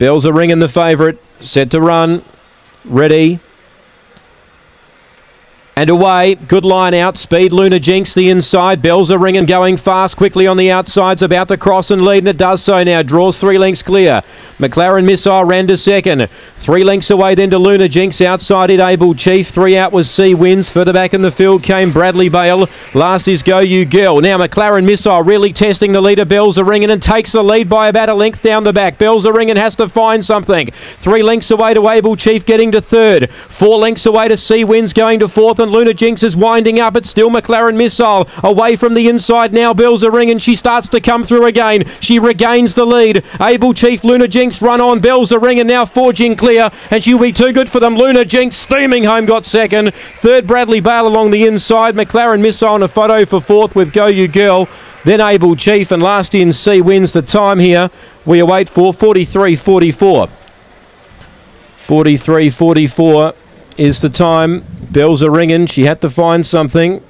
Bells are ringing the favourite. Set to run. Ready. And away, good line out. Speed Luna Jinx the inside. Bells are ringing, going fast, quickly on the outsides, about to cross and lead, and it does so now. Draws three lengths clear. McLaren Missile ran to second. Three lengths away then to Luna Jinx. Outside it, Able Chief. Three out was Sea Wins. Further back in the field came Bradley Bale. Last is Go You Girl. Now McLaren Missile really testing the leader. Bells are ringing and takes the lead by about a length down the back. Bells are ringing, has to find something. Three lengths away to Able Chief getting to third. Four lengths away to Sea Wins going to fourth. And Luna Jinx is winding up. It's still McLaren Missile away from the inside now. Bells are ringing. And she starts to come through again. She regains the lead. Able Chief Luna Jinx run on. Bells are ringing and now, forging clear, and she'll be too good for them. Luna Jinx steaming home got second. Third Bradley Bale along the inside. McLaren Missile on a photo for fourth with Go You Girl. Then Able Chief and last in Sea Wins the time here. We await for 43 44. 43 44 is the time. Bells are ringing. She had to find something.